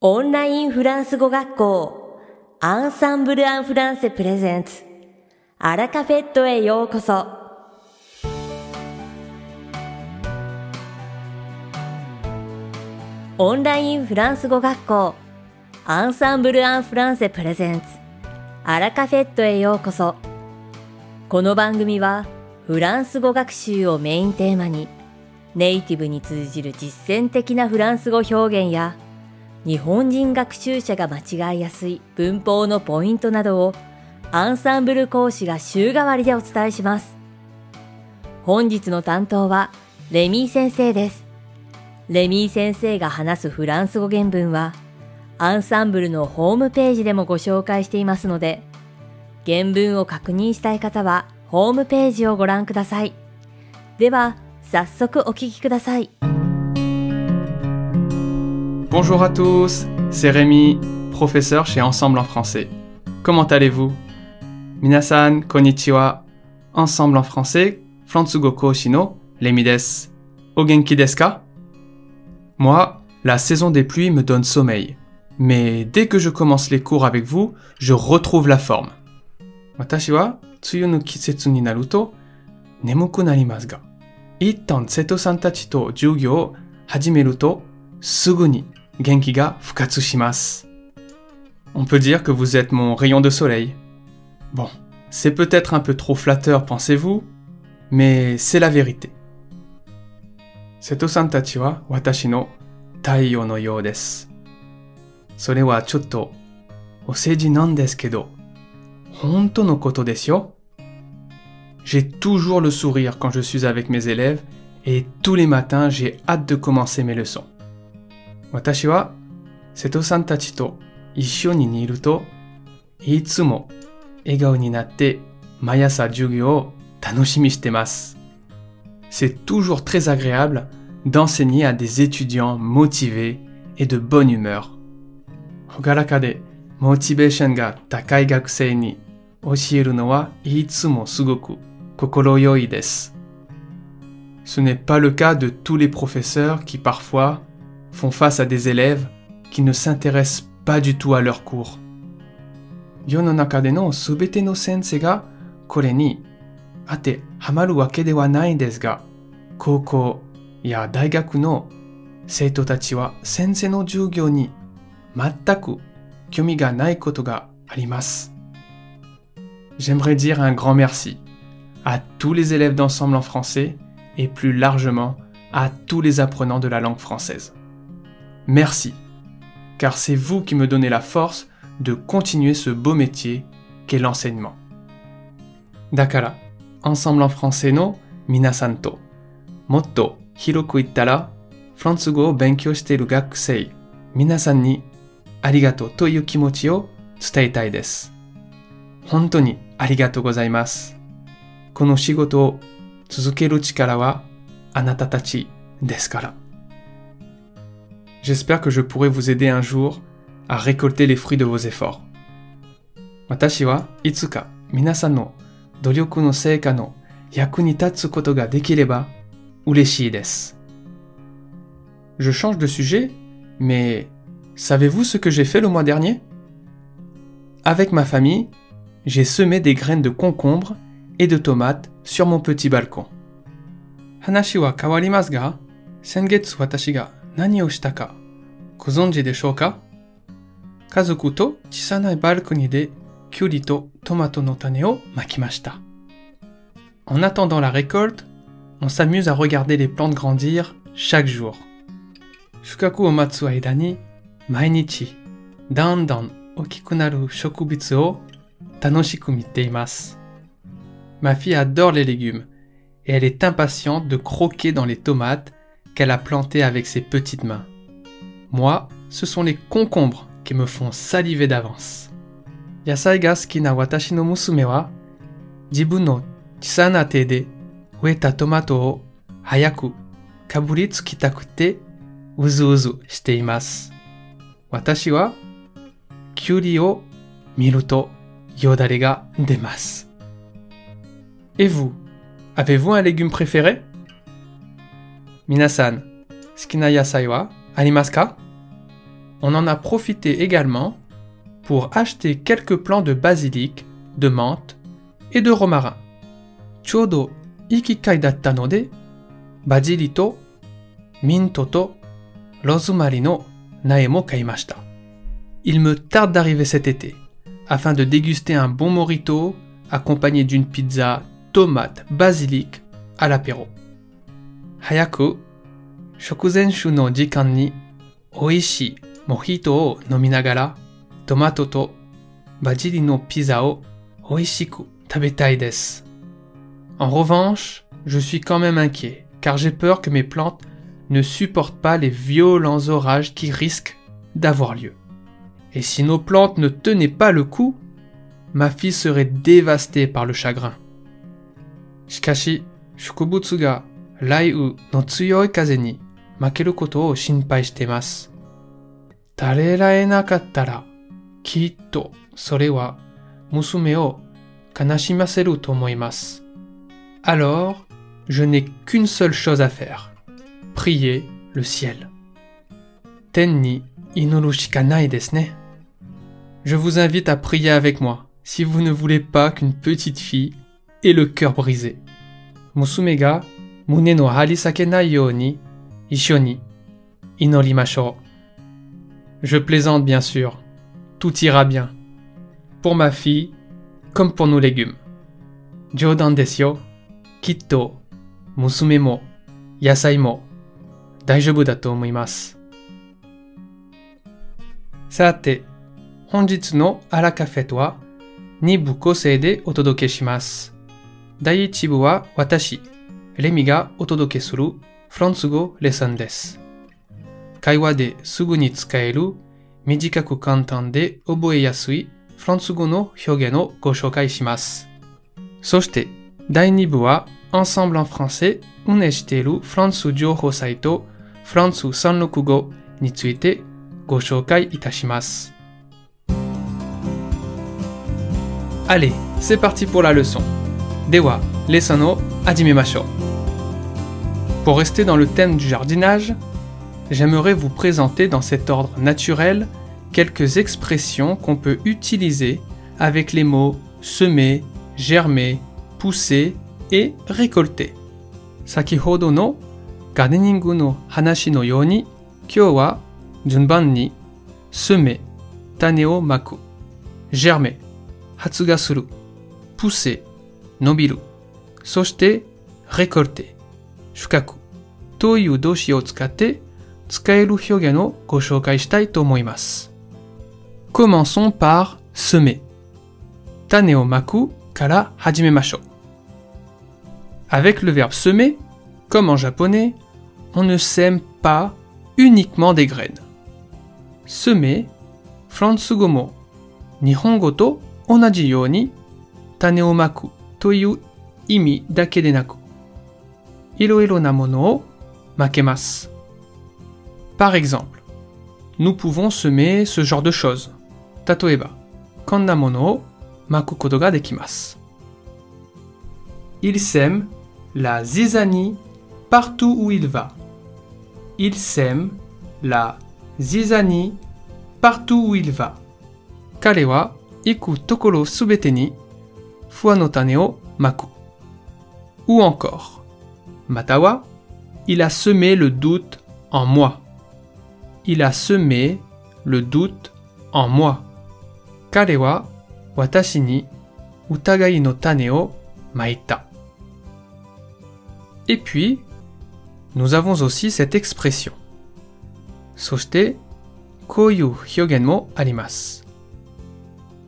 オンラインフランス語学校アンサンブル・アン・フランセプレゼンツアラカフェットへようこそ。オンラインフランス語学校アンサンブル・アン・フランセプレゼンツアラカフェットへようこそ。この番組はフランス語学習をメインテーマにネイティブに通じる実践的なフランス語表現や日本人学習者が間違いやすい文法のポイントなどをアンサンブル講師が週替わりでお伝えします。本日の担当はレミー先生です。レミー先生が話すフランス語原文はアンサンブルのホームページでもご紹介していますので原文を確認したい方はホームページをご覧ください。では早速お聞きください。Bonjour à tous, c'est Rémi, professeur chez Ensemble en français. Comment allez-vous? Minasan, konnichiwa. Ensemble en français, Fransugo Koshino, Remi des. Ogenki desu ka? Moi, la saison des pluies me donne sommeil. Mais dès que je commence les cours avec vous, je retrouve la forme. Watashi wa tsuyu no kisetsu ni naru to nemuku narimasu ga, ittan seto-san tachi to hajimeru to sugu ni Genkiga Fukatsushimasu. On peut dire que vous êtes mon rayon de soleil. Bon, c'est peut-être un peu trop flatteur, pensez-vous, mais c'est la vérité. Seto-san tachi wa watashi no taiyo no desu. Wa oseji nan desu kedo, honto koto desu. J'ai toujours le sourire quand je suis avec mes élèves et tous les matins j'ai hâte de commencer mes leçons. 私は瀬戸さんたちと一緒にいるといつも笑顔になって毎朝授業を楽しみしてます。C'est toujours très agréable d'enseigner à des étudiants motivés et de bonne humeur. ほがらかでモチベーションが高い学生に教えるのはいつもすごく心よいです。Ce n'est pas le cas de tous les professeurs qui parfois font face à des élèves qui ne s'intéressent pas du tout à leur cours. Yononaka no subete no sensei ga kore ni ate hamaru wake de wa nai desu ga, koukou ya daigaku no seito tachi wa sensei no jugyo ni mattaku kyomi ga nai koto ga arimasu. J'aimerais dire un grand merci à tous les élèves d'ensemble en français et plus largement à tous les apprenants de la langue française. Merci, car c'est vous qui me donnez la force de continuer ce beau métier qu'est l'enseignement. Dakara, ensemble en français no minasan to motto hiroku ittara fransugo o benkyou shiteru gakusei minasan ni arigato to iu kimochi o tsuteitai desu. Honto ni arigato gozaimasu. Kono shigoto o tsuzukeru chikara wa anata tachi desu kara. J'espère que je pourrai vous aider un jour à récolter les fruits de vos efforts. Watashi wa itsuka minasan no doryoku no seika no yaku ni tatsu koto ga dekireba ureshii desu. Je change de sujet, mais savez-vous ce que j'ai fait le mois dernier? Avec ma famille, j'ai semé des graines de concombre et de tomates sur mon petit balcon. Hanashi wa kawarimasu ga, sengetsu watashi ga nani o shita ka gozonji deshou ka Kazoku to chisanai balcony de kyuri to tomato no tane o makimashita. En attendant la récolte, on s'amuse à regarder les plantes grandir chaque jour. Shukaku o matsu aida ni mainichi dandan okiku naru shokubutsu o tanoshiku mite imasu. Ma fille adore les légumes et elle est impatiente de croquer dans les tomates qu'elle a plantées avec ses petites mains. Moi, ce sont les concombres qui me font saliver d'avance. Yasai ga suki na watashi no musume wa jibun no chisana te de ueta tomato o hayaku kaburi tsukitakute uzu uzu shite imasu. Watashi wa kyuri o miru yodare ga demasu. Et vous, avez-vous un légume préféré? Minasan, suki na yasai wa arimasu ka on en a profité également pour acheter quelques plants de basilic, de menthe et de romarin. Chodo no kaimashita. Il me tarde d'arriver cet été afin de déguster un bon morito accompagné d'une pizza tomate basilic à l'apéro. Hayaku, shokuzen shu no jikan ni oishii mojito o nominagara tomato to basili no pizza o oishiku tabetai desu. En revanche, je suis quand même inquiet car j'ai peur que mes plantes ne supportent pas les violents orages qui risquent d'avoir lieu. Et si nos plantes ne tenaient pas le coup, ma fille serait dévastée par le chagrin. Shikashi, shukubutsu ga raiu no tsuyoi kaze ni makeru koto o shinpai shite masu. Tarerae nakatta kitto sore wa musume o kanashimaseru to omoimasu. Alors, je n'ai qu'une seule chose à faire. Prier le ciel. Ten ni inoru shikanai desu ne? Je vous invite à prier avec moi si vous ne voulez pas qu'une petite fille ait le cœur brisé. Musume ga mune no harisakenai you ni issho ni inorimashou. Je plaisante bien sûr. Tout ira bien. Pour ma fille, comme pour nos légumes. Jodan desu yo. Kitto, musume mo, yasai mo, daijoubu da to omoimasu. さて、本日のアラカフェとは2部構成でお届けします。第1部は私、レミがお届けする フランス語レッスンです。会話ですぐに使える短く簡単で覚えやすいフランス語の表現をご紹介します。そして第2部は Ensemble en français 運営しているフランス情報サイトフランス365についてご紹介いたします。Allez, c'est parti pour la leçon. Dewa, leçon o hajimemashou. Pour rester dans le thème du jardinage, j'aimerais vous présenter dans cet ordre naturel quelques expressions qu'on peut utiliser avec les mots semer, germer, pousser et récolter. Sakihodo no gardeningu no hanashi no you ni, kyou wa junban ni semer, tane o maku, germer, hatsuga suru, pousser, nobiru, soshite récolter, shukaku, という動詞を使って使える表現をご紹介したいと思います。Commençons par semer. 種をまくから始めましょう。Avec le verbe semer, comme en japonais, on ne sème pas uniquement des graines. Semer, フランス語も日本語と同じように種をまくという意味だけでなく、iroiro na mono. Par exemple, nous pouvons semer ce genre de choses. Tatoeba, konna mono o maku. Il sème la zizanie partout où il va. Il sème la zizanie partout où il va. Kare wa iku tokoro subete maku. Ou encore, Matawa, il a semé le doute en moi. Il a semé le doute en moi. Karewa watashi ni utagai no tane o maita. Et puis, nous avons aussi cette expression. Soshite koyu hyogen mo arimasu.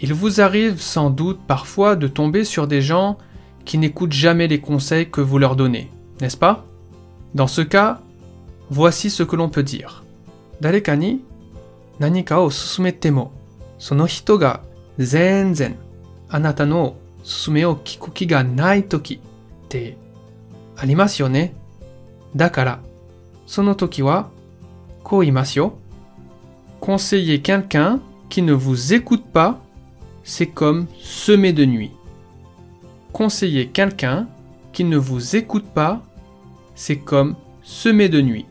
Il vous arrive sans doute parfois de tomber sur des gens qui n'écoutent jamais les conseils que vous leur donnez n'est-ce pas? Dans ce cas, voici ce que l'on peut dire. Dareka ni nanika o susumetemo, sono hito ga zenzen anata no susume o ga nai toki te arimasu yo ne? Dakara, sono toki wa ko imasu yo. Conseiller quelqu'un qui ne vous écoute pas, c'est comme semer de nuit. Conseiller quelqu'un qui ne vous écoute pas, c'est comme semer de nuit.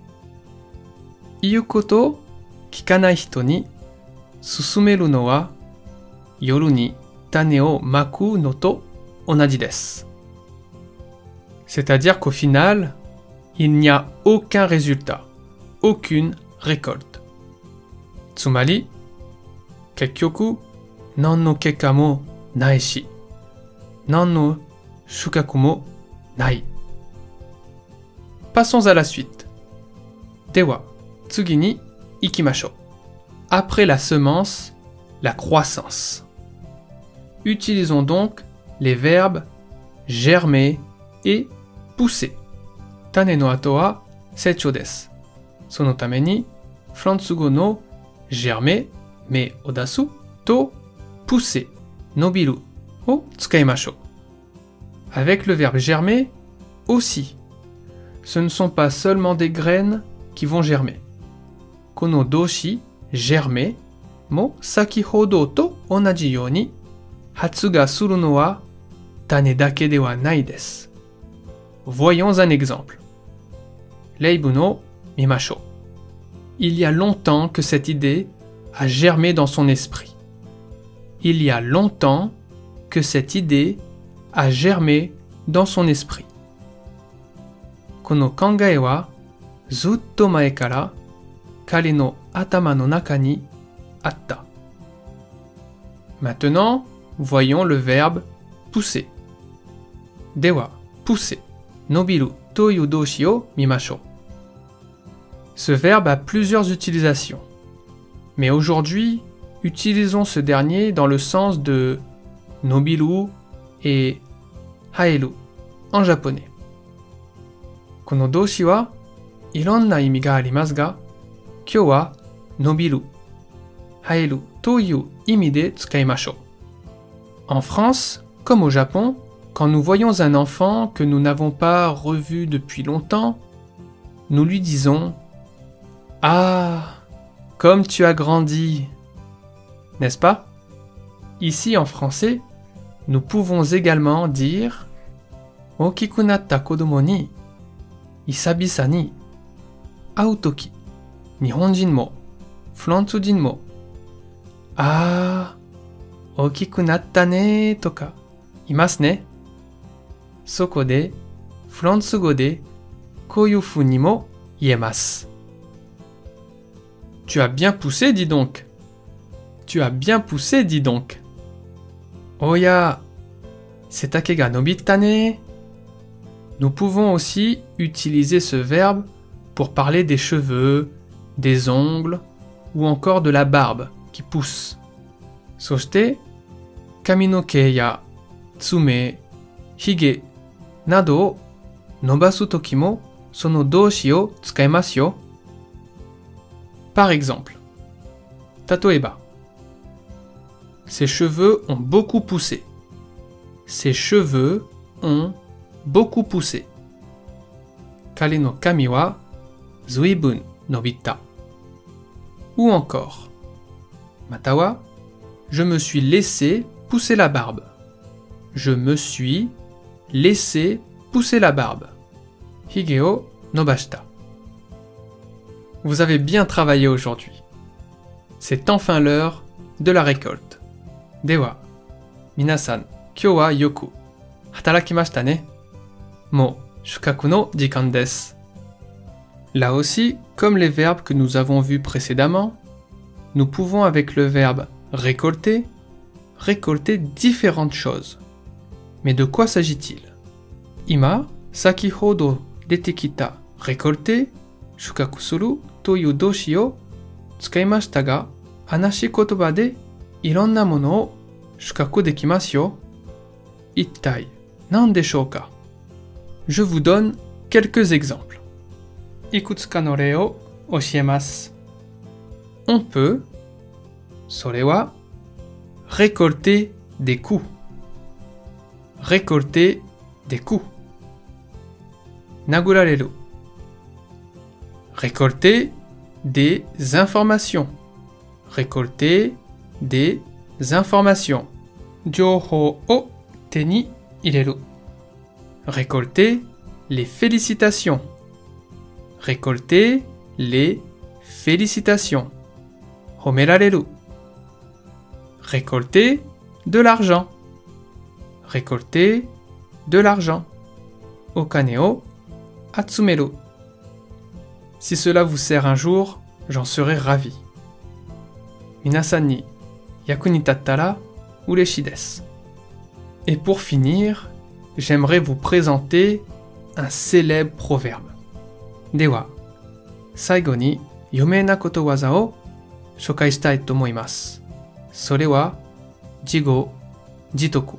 Iyukoto kikanai hito ni susumeru no wa yoru ni tane o maku no to onaji desu. C'est-à-dire qu'au final, il n'y a aucun résultat, aucune récolte. Tsumari, kekyoku, nan no keka mo naishi, nan no shukaku mo ないし、何の収穫もない。Passons à la suite. では、次に行きましょう。Après la semence, la croissance. Utilisons donc les verbes germer et pousser. 種の後は成長です。そのために、フランス語の germer 芽を出すと pousser 伸びるを使いましょう。 Avec le verbe germer aussi. Ce ne sont pas seulement des graines qui vont germer. Kono doshi, germer, mo sakihodo to onaji yo suru no wa tane dake de nai. Voyons un exemple. Leibu no mimasho. Il y a longtemps que cette idée a germé dans son esprit. Il y a longtemps que cette idée a germé dans son esprit. この考えはずっと前から彼の頭の中にあった。Maintenant, voyons le verbe pousser. では、pousser 伸びるという動詞を見ましょう。Ce verbe a plusieurs utilisations. Mais aujourd'hui, utilisons ce dernier dans le sens de nobiru et Haelu en japonais. Kono. En France, comme au Japon, quand nous voyons un enfant que nous n'avons pas revu depuis longtemps, nous lui disons Ah, comme tu as grandi N'est-ce pas? Ici en français, nous pouvons également dire Okikunata kodomo ni isabisa ni au toki nihonjin mo flansujin mo ah okikunatta ne toka imasu ne? Soko de flansugo de koyu fu ni mo iemasu Tu as bien poussé, dis donc. Tu as bien poussé, dis donc. Oh ya Setake ga nobita Nous pouvons aussi utiliser ce verbe pour parler des cheveux, des ongles ou encore de la barbe qui pousse. Soshite, Kaminokeya, tsume, hige nado nobasu toki mo sono doushi o tsukaimasu. Par exemple, tatoeba. Ses cheveux ont beaucoup poussé. Ses cheveux ont beaucoup poussé. Kare no kami zuibun nobita. Ou encore, Matawa, je me suis laissé pousser la barbe. Je me suis laissé pousser la barbe. Higeo nobashita. Vous avez bien travaillé aujourd'hui. C'est enfin l'heure de la récolte. では、皆さん、今日はよく働きましたね。もう収穫の時間です。Là aussi, comme les verbes que nous avons vus précédemment, nous pouvons avec le verbe récolter, récolter différentes choses. Mais de quoi s'agit-il Ima, sakihodo detekita récolter, shukaku suru toyu doshi o tsukaimashita ga, hanashi kotoba de iron na mono o shukaku dekimasu yo. Ittai, nan deshou ka Je vous donne quelques exemples. Ikutsuka no rei o oshiemasu. On peut, それは récolter des coups. récolter des coups. 殴られる récolter des informations. récolter des informations. Joho o teni ireru. Récolter les félicitations. Récolter les félicitations. Homerareru. Récolter de l'argent. Récolter de l'argent. Okaneo o atsumeru. Si cela vous sert un jour, j'en serai ravi. Minasan ni yaku ni tattara ureshi desu. Et pour finir, j'aimerais vous présenter un célèbre proverbe. Dewa, saigo ni yomei na koto waza o shokai shitai to omoimasu. Sore wa jigo jitoku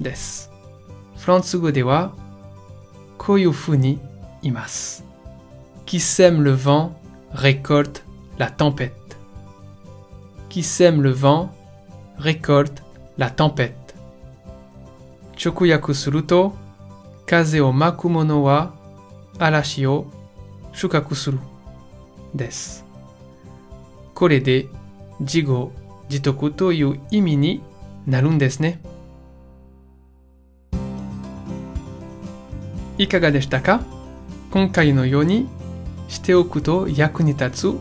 desu. フランス語ではこういうふうに言います。Qui sème le vent récolte la tempête. Qui sème le vent récolte la tempête. 直訳すると、風を巻く者は嵐を収穫する。です。これで自業自得という意味になるんですね。いかがでしたか今回のようにしておくと役に立つ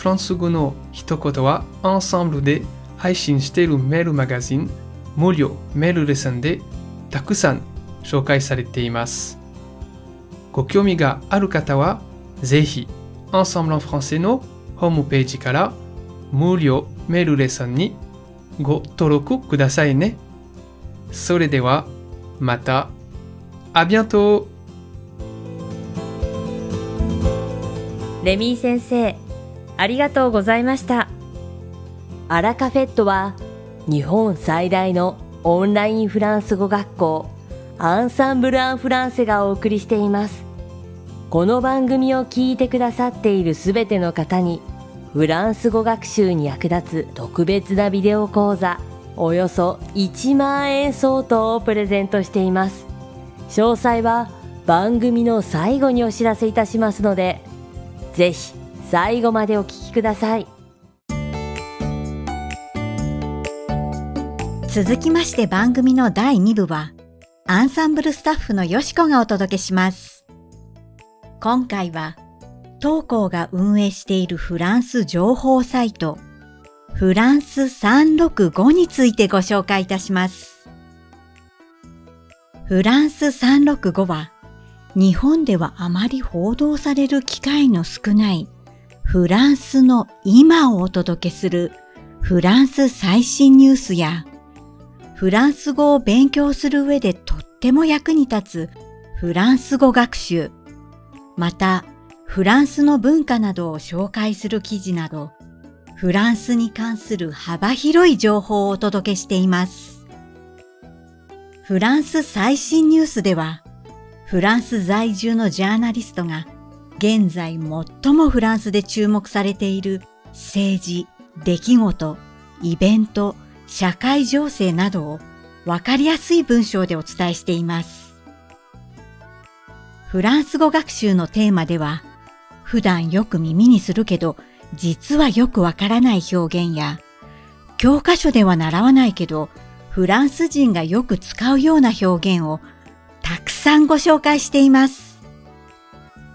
フランス語の一言はアンサンブルで配信しているメールマガジン無料メールレッスンでたくさん紹介されています。ご興味がある方はぜひ Ensemble en français のホームページから無料メールレッスンにご登録くださいね。それではまた。À bientôt! レミー先生、ありがとうございました。アラカフェットは日本最大のオンラインフランス語学校アンサンブル・アン・フランセがお送りしています。この番組を聞いてくださっているすべての方にフランス語学習に役立つ特別なビデオ講座およそ1万円相当をプレゼントしています。詳細は番組の最後にお知らせいたしますので、ぜひ最後までお聞きください。続きまして番組の第2部は、アンサンブルスタッフのよしこがお届けします。今回は、当校が運営しているフランス情報サイト、フランス365についてご紹介いたします。フランス365は、日本ではあまり報道される機会の少ないフランスの今をお届けするフランス最新ニュースやフランス語を勉強する上でとっても役に立つフランス語学習、またフランスの文化などを紹介する記事など、フランスに関する幅広い情報をお届けしています。フランス最新ニュースでは、フランス在住のジャーナリストが現在最もフランスで注目されている政治、出来事、イベント、社会情勢などをわかりやすい文章でお伝えしています。フランス語学習のテーマでは、普段よく耳にするけど、実はよくわからない表現や、教科書では習わないけど、フランス人がよく使うような表現をたくさんご紹介しています。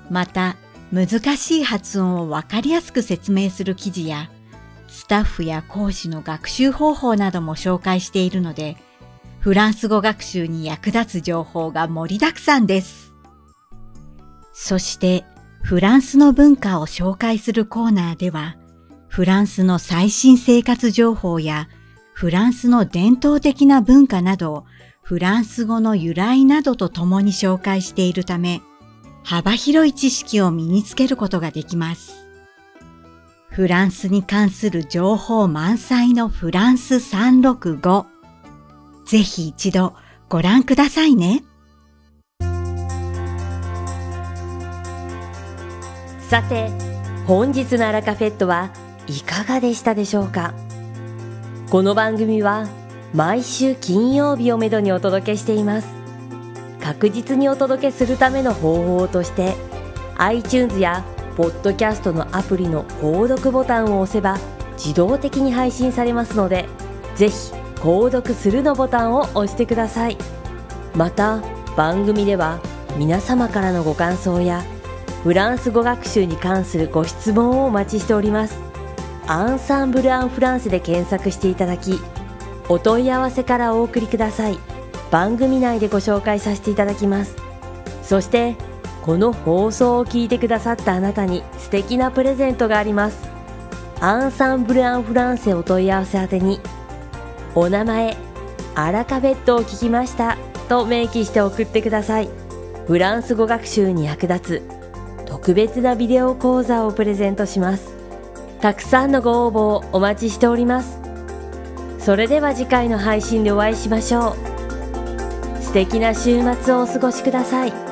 また、難しい発音をわかりやすく説明する記事や、スタッフや講師の学習方法なども紹介しているので、フランス語学習に役立つ情報が盛りだくさんです。そして、フランスの文化を紹介するコーナーでは、フランスの最新生活情報や、フランスの伝統的な文化などをフランス語の由来などと共に紹介しているため、幅広い知識を身につけることができます。フランスに関する情報満載のフランス365。ぜひ一度ご覧くださいね。さて、本日のアラカフェットはいかがでしたでしょうか？この番組は毎週金曜日をめどにお届けしています。確実にお届けするための方法として iTunes やポッドキャストのアプリの購読ボタンを押せば自動的に配信されますのでぜひ購読するのボタンを押してください。また番組では皆様からのご感想やフランス語学習に関するご質問をお待ちしております。アンサンブル・アン・フランセで検索していただきお問い合わせからお送りください。番組内でご紹介させていただきます。そしてこの放送を聞いてくださったあなたに素敵なプレゼントがあります。アンサンブル・アン・フランセお問い合わせ宛てにお名前アラカフェットを聞きましたと明記して送ってください。フランス語学習に役立つ特別なビデオ講座をプレゼントします。たくさんのご応募をお待ちしております。それでは次回の配信でお会いしましょう。敵な週末をお過ごしください。